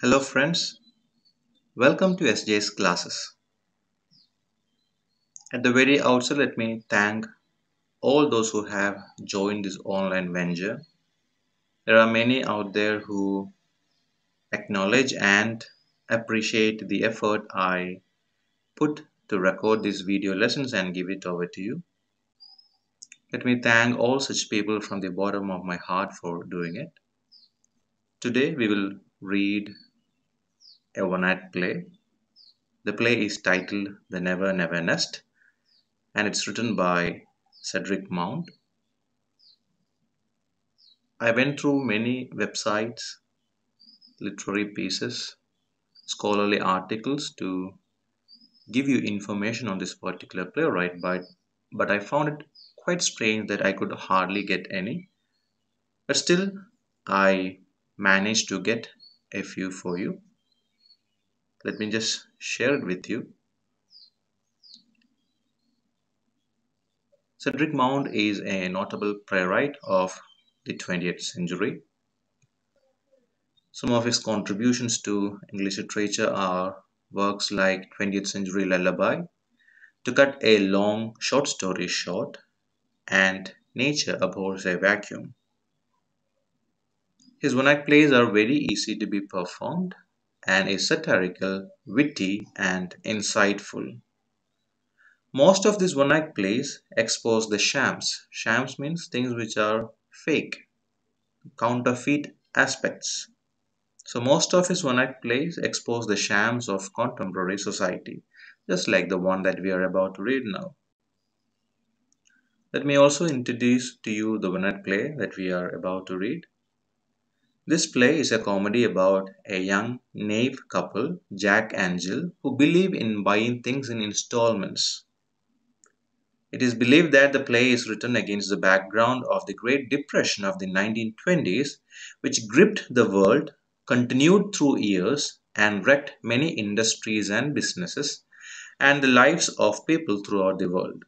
Hello friends, welcome to SJ's classes. At the very outset, let me thank all those who have joined this online venture. There are many out there who acknowledge and appreciate the effort I put to record these video lessons and give it over to you. Let me thank all such people from the bottom of my heart for doing it. Today we will read a one act play. The play is titled The Never Never Nest and it's written by Cedric Mount. I went through many websites, literary pieces, scholarly articles to give you information on this particular playwright, but, but I found it quite strange that I could hardly get any. But still, I managed to get a few for you. Let me just share it with you. Cedric Mount is a notable playwright of the 20th century. Some of his contributions to English literature are works like 20th Century Lullaby, To Cut a Long Short Story Short, and Nature Abhors a Vacuum. His one-act plays are very easy to be performed and is satirical, witty, and insightful. Most of these one-act plays expose the shams. Shams means things which are fake, counterfeit aspects. So most of his one-act plays expose the shams of contemporary society, just like the one that we are about to read now. Let me also introduce to you the one-act play that we are about to read. This play is a comedy about a young knave couple, Jack and Jill, who believe in buying things in installments. It is believed that the play is written against the background of the Great Depression of the 1920s, which gripped the world, continued through years, and wrecked many industries and businesses and the lives of people throughout the world.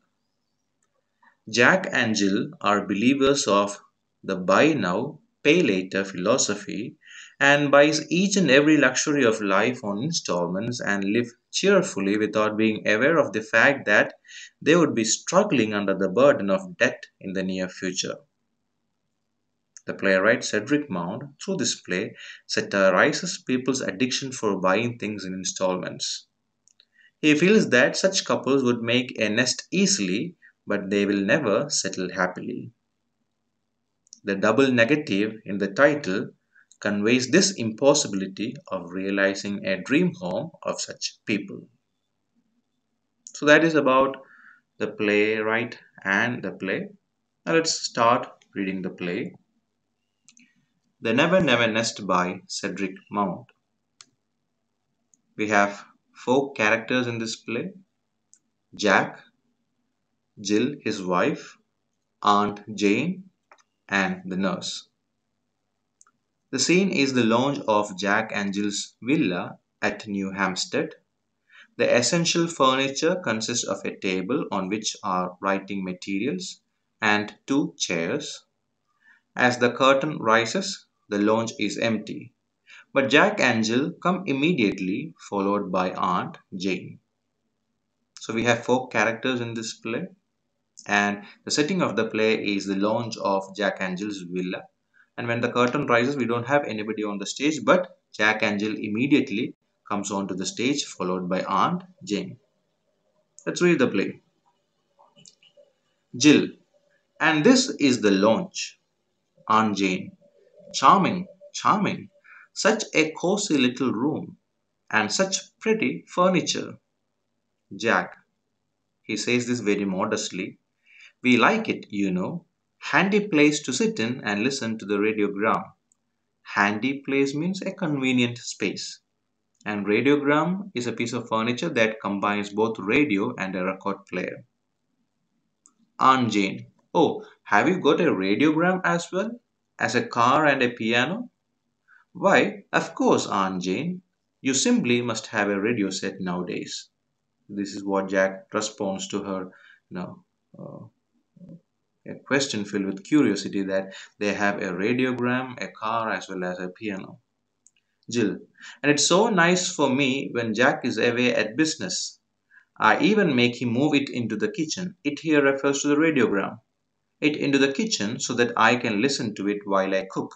Jack and Jill are believers of the buy now, pay later philosophy and buys each and every luxury of life on installments and live cheerfully without being aware of the fact that they would be struggling under the burden of debt in the near future. The playwright Cedric Mount, through this play, satirizes people's addiction for buying things in installments. He feels that such couples would make a nest easily, but they will never settle happily. The double negative in the title conveys this impossibility of realizing a dream home of such people. So that is about the playwright and the play. Now let's start reading the play. The Never Never Nest by Cedric Mount. We have four characters in this play Jack, Jill, his wife, Aunt Jane, and the nurse. The scene is the launch of Jack and Jill's villa at New Hampstead. The essential furniture consists of a table on which are writing materials and two chairs. As the curtain rises, the lounge is empty. But Jack Jill come immediately, followed by Aunt Jane. So we have four characters in this play, and the setting of the play is the launch of Jack and Jill's villa and when the curtain rises we don't have anybody on the stage but Jack Jill immediately comes onto the stage followed by Aunt Jane. Let's read the play. Jill, and this is the launch. Aunt Jane, charming, charming, such a cozy little room and such pretty furniture. Jack, he says this very modestly, we like it, you know, Handy place to sit in and listen to the radiogram. Handy place means a convenient space. And radiogram is a piece of furniture that combines both radio and a record player. Aunt Jane. Oh, have you got a radiogram as well? As a car and a piano? Why, of course, Aunt Jane. You simply must have a radio set nowadays. This is what Jack responds to her, you know, uh, a question filled with curiosity that they have a radiogram, a car, as well as a piano. Jill, and it's so nice for me when Jack is away at business. I even make him move it into the kitchen. It here refers to the radiogram. It into the kitchen so that I can listen to it while I cook.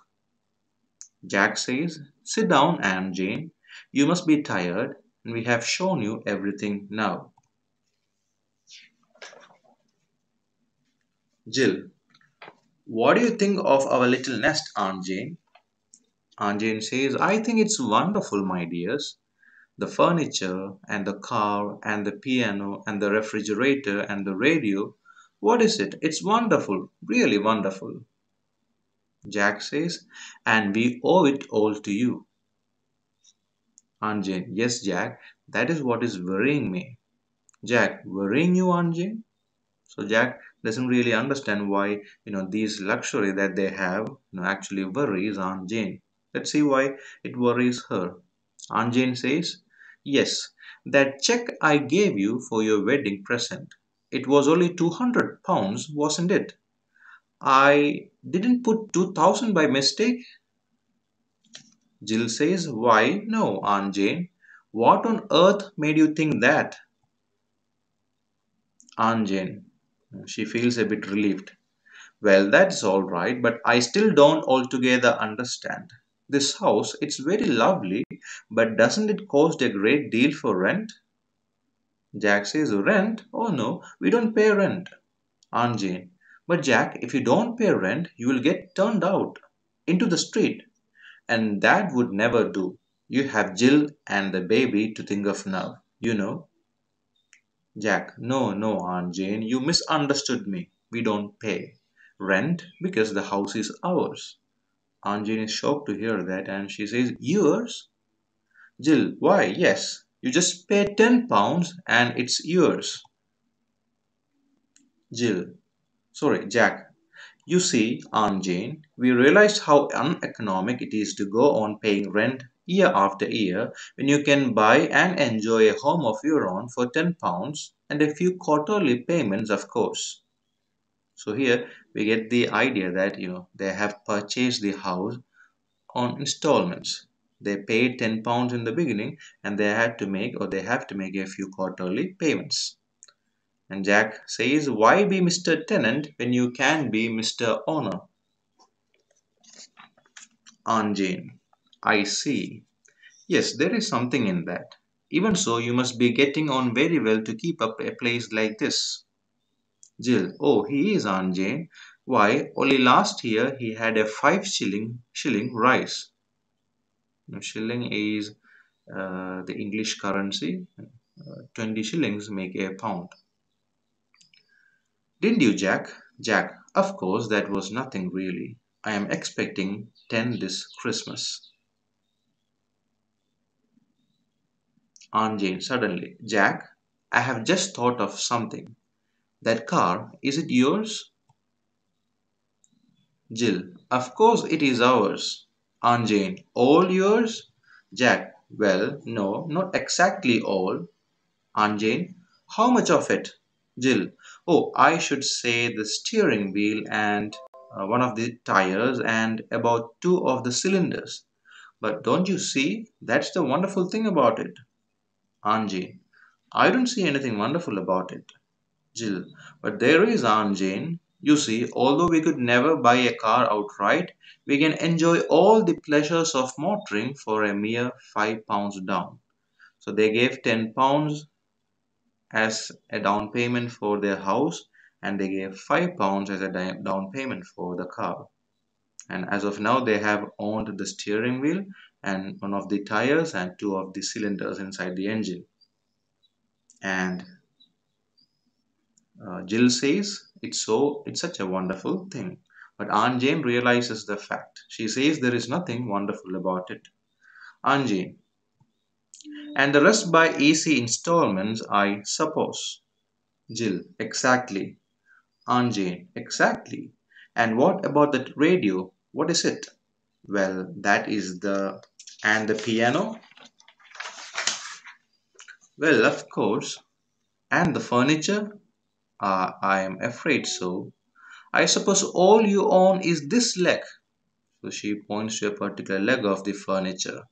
Jack says, Sit down, Aunt Jane. You must be tired, and we have shown you everything now. Jill, what do you think of our little nest, Aunt Jane? Aunt Jane says, I think it's wonderful, my dears. The furniture, and the car, and the piano, and the refrigerator, and the radio. What is it? It's wonderful, really wonderful. Jack says, and we owe it all to you. Aunt Jane, yes, Jack, that is what is worrying me. Jack, worrying you, Aunt Jane? So Jack doesn't really understand why, you know, these luxury that they have, you know, actually worries Aunt Jane. Let's see why it worries her. Aunt Jane says, Yes, that check I gave you for your wedding present. It was only 200 pounds, wasn't it? I didn't put 2000 by mistake. Jill says, Why, no, Aunt Jane. What on earth made you think that? Aunt Jane. She feels a bit relieved. Well, that's all right, but I still don't altogether understand. This house, it's very lovely, but doesn't it cost a great deal for rent? Jack says, Rent? Oh no, we don't pay rent. Aunt Jane, but Jack, if you don't pay rent, you will get turned out into the street, and that would never do. You have Jill and the baby to think of now, you know. Jack, no, no, Aunt Jane, you misunderstood me. We don't pay rent because the house is ours. Aunt Jane is shocked to hear that and she says, Yours? Jill, why, yes. You just pay ten pounds and it's yours. Jill, sorry, Jack. You see, Aunt Jane, we realized how uneconomic it is to go on paying rent year after year when you can buy and enjoy a home of your own for ten pounds and a few quarterly payments, of course. So here we get the idea that you know they have purchased the house on installments. They paid 10 pounds in the beginning and they had to make or they have to make a few quarterly payments. And Jack says, Why be Mr. Tenant when you can be Mr. Owner? Aunt Jane, I see. Yes, there is something in that. Even so, you must be getting on very well to keep up a place like this. Jill, oh, he is, Aunt Jane. Why, only last year he had a five shilling shilling rise. Now, shilling is uh, the English currency. Uh, 20 shillings make a pound. Didn't you, Jack? Jack, of course, that was nothing really. I am expecting 10 this Christmas. Aunt Jane, suddenly, Jack, I have just thought of something. That car, is it yours? Jill, of course it is ours. Aunt Jane, all yours? Jack, well, no, not exactly all. Aunt Jane, how much of it? Jill, oh, I should say the steering wheel and uh, one of the tires and about two of the cylinders. But don't you see? That's the wonderful thing about it. Aunt Jane, I don't see anything wonderful about it. Jill, but there is Aunt Jane. You see, although we could never buy a car outright, we can enjoy all the pleasures of motoring for a mere five pounds down. So they gave ten pounds as a down payment for their house, and they gave five pounds as a down payment for the car. And as of now, they have owned the steering wheel and one of the tires and two of the cylinders inside the engine. And uh, Jill says it's so it's such a wonderful thing. But Aunt Jane realizes the fact. She says there is nothing wonderful about it. Aunt Jane, and the rest by easy installments, I suppose. Jill, exactly. Aunt Jane, exactly. And what about that radio? What is it? Well, that is the and the piano. Well, of course, And the furniture? Ah, I am afraid so. I suppose all you own is this leg. So she points to a particular leg of the furniture.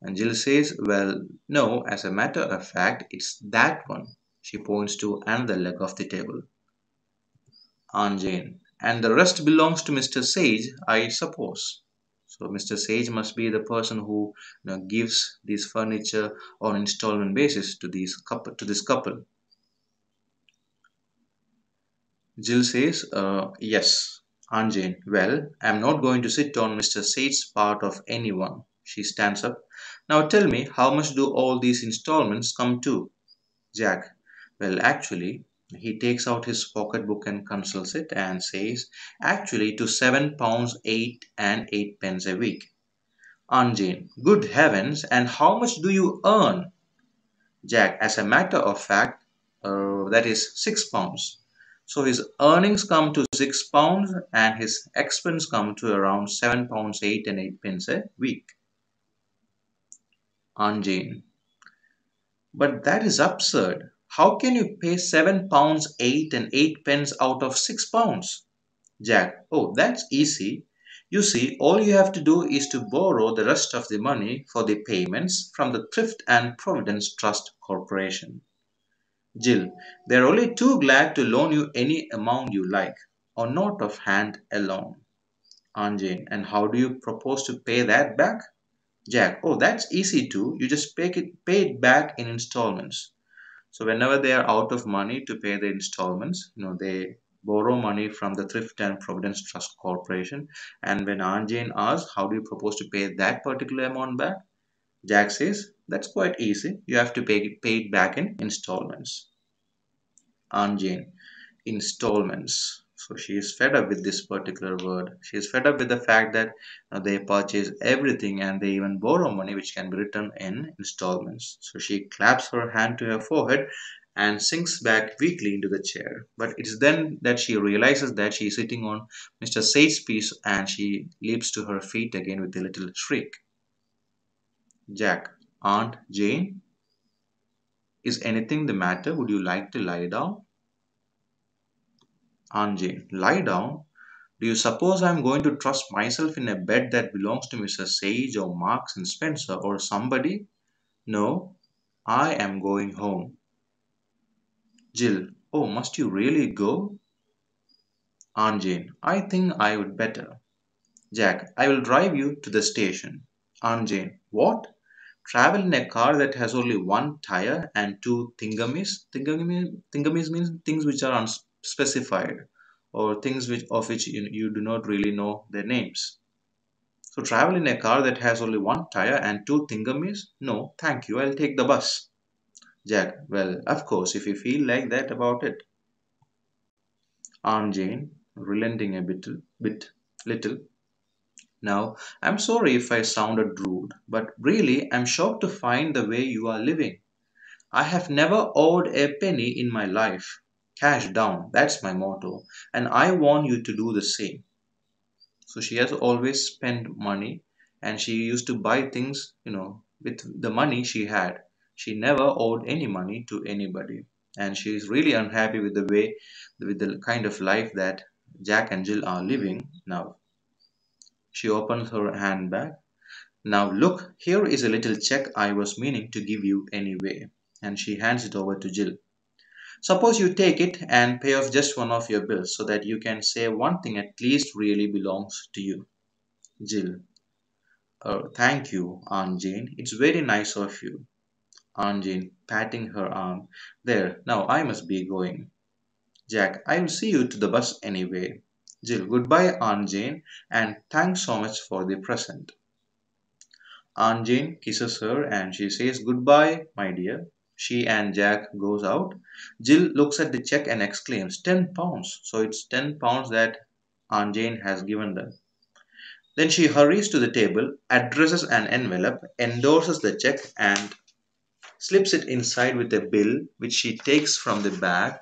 And Jill says, Well, no, as a matter of fact, it's that one. She points to another leg of the table. Aunt Jane. And the rest belongs to Mr. Sage, I suppose. So Mr. Sage must be the person who you know, gives this furniture on installment basis to these couple to this couple. Jill says, uh, Yes, Aunt Jane. Well, I'm not going to sit on Mr. Sage's part of anyone. She stands up. Now tell me, how much do all these installments come to? Jack. Well, actually, he takes out his pocketbook and consults it and says, Actually, to seven pounds eight and eight pence a week. Aunt Jane. Good heavens, and how much do you earn? Jack. As a matter of fact, uh, that is six pounds. So his earnings come to six pounds and his expense come to around seven pounds eight and eight pence a week. Aunt Jane. But that is absurd. How can you pay seven pounds eight and eight pence out of six pounds? Jack. Oh, that's easy. You see, all you have to do is to borrow the rest of the money for the payments from the Thrift and Providence Trust Corporation. Jill, they're only too glad to loan you any amount you like, or note of hand alone. Aunt Jane, and how do you propose to pay that back? Jack, oh, that's easy too. You just pay it, pay it back in installments. So whenever they are out of money to pay the installments, you know, they borrow money from the Thrift and Providence Trust Corporation. And when Aunt Jane asks, how do you propose to pay that particular amount back? Jack says, that's quite easy. You have to pay, pay it back in installments. Aunt Jane, installments. So she is fed up with this particular word. She is fed up with the fact that know, they purchase everything and they even borrow money which can be returned in installments. So she claps her hand to her forehead and sinks back weakly into the chair. But it is then that she realizes that she is sitting on Mr. Sage's piece and she leaps to her feet again with a little shriek. Jack, Aunt Jane, is anything the matter? Would you like to lie down? Aunt Jane, lie down? Do you suppose I'm going to trust myself in a bed that belongs to Mr. Sage or Marks and Spencer or somebody? No, I am going home. Jill, oh, must you really go? Aunt Jane, I think I would better. Jack, I will drive you to the station. Aunt Jane, what? Travel in a car that has only one tire and two thingamies? Thingamies, thingamies means things which are unspecified or things which of which you, you do not really know their names. So travel in a car that has only one tire and two thingamies? No, thank you, I'll take the bus. Jack, well, of course, if you feel like that about it. Aunt Jane, relenting a bit, bit, little. Now, I'm sorry if I sounded rude, but really I'm shocked to find the way you are living. I have never owed a penny in my life. Cash down, that's my motto, and I want you to do the same. So she has always spent money and she used to buy things, you know, with the money she had. She never owed any money to anybody. And she is really unhappy with the way, with the kind of life that Jack and Jill are living now. She opens her handbag. Now look, here is a little check I was meaning to give you anyway. And she hands it over to Jill. Suppose you take it and pay off just one of your bills so that you can say one thing at least really belongs to you. Jill. Oh, thank you, Aunt Jane. It's very nice of you. Aunt Jane, patting her arm. There, now I must be going. Jack, I will see you to the bus anyway. Jill, goodbye, Aunt Jane, and thanks so much for the present. Aunt Jane kisses her and she says goodbye, my dear. She and Jack goes out. Jill looks at the check and exclaims, ten pounds. So it's ten pounds that Aunt Jane has given them. Then she hurries to the table, addresses an envelope, endorses the check, and slips it inside with a bill which she takes from the bag,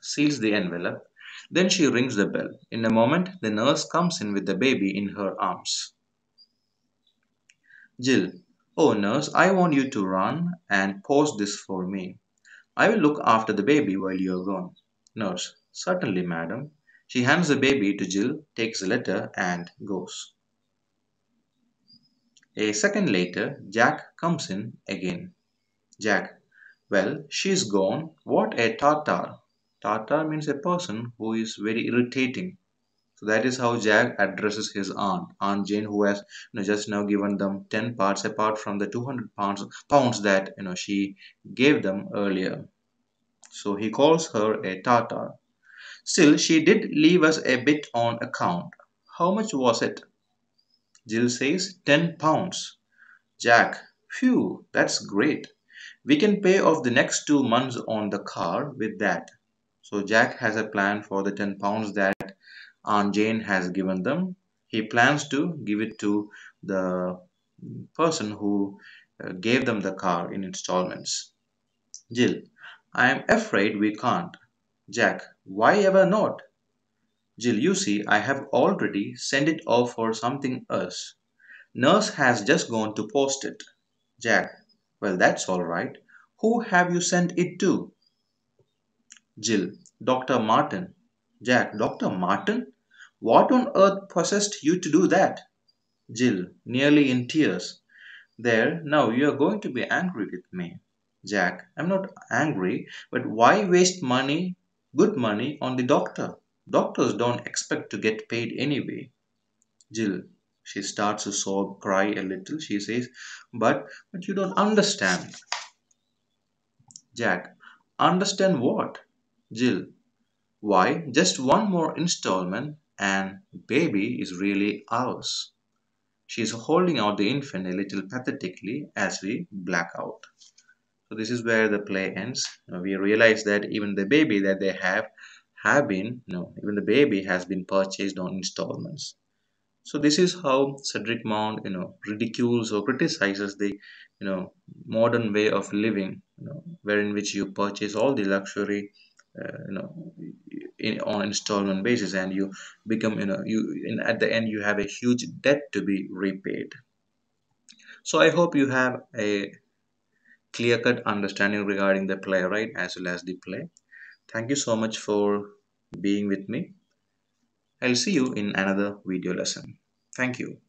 seals the envelope. Then she rings the bell. In a moment, the nurse comes in with the baby in her arms. Jill, oh nurse, I want you to run and post this for me. I will look after the baby while you are gone. Nurse. Certainly, madam. She hands the baby to Jill, takes the letter, and goes. A second later, Jack comes in again. Jack. Well, she's gone. What a tartar. Tartar means a person who is very irritating. So that is how Jack addresses his aunt, Aunt Jane, who has you know, just now given them 10 parts apart from the 200 pounds, pounds that you know she gave them earlier. So he calls her a Tata. Still, she did leave us a bit on account. How much was it? Jill says, 10 pounds. Jack, phew, that's great. We can pay off the next two months on the car with that. So Jack has a plan for the 10 pounds that Aunt Jane has given them. He plans to give it to the person who uh, gave them the car in installments. Jill, I am afraid we can't. Jack, why ever not? Jill, you see, I have already sent it off for something else. Nurse has just gone to post it. Jack, well, that's all right. Who have you sent it to? Jill, Dr. Martin. Jack, Dr. Martin? What on earth possessed you to do that? Jill, nearly in tears. There, now you are going to be angry with me. Jack, I'm not angry, but why waste money, good money, on the doctor? Doctors don't expect to get paid anyway. Jill, she starts to sob, cry a little. She says, But, but you don't understand. Jack, understand what? Jill, why, just one more installment and baby is really ours. She is holding out the infant a little pathetically as we black out. So this is where the play ends. we realize that even the baby that they have have been, know, even the baby has been purchased on installments. So this is how Cedric Mount, you know, ridicules or criticizes the, you know, modern way of living, you know, wherein which you purchase all the luxury, uh, you know, in, on installment basis, and you become, you know, you in at the end you have a huge debt to be repaid. So I hope you have a clear-cut understanding regarding the playwright as well as the play. Thank you so much for being with me. I'll see you in another video lesson. Thank you.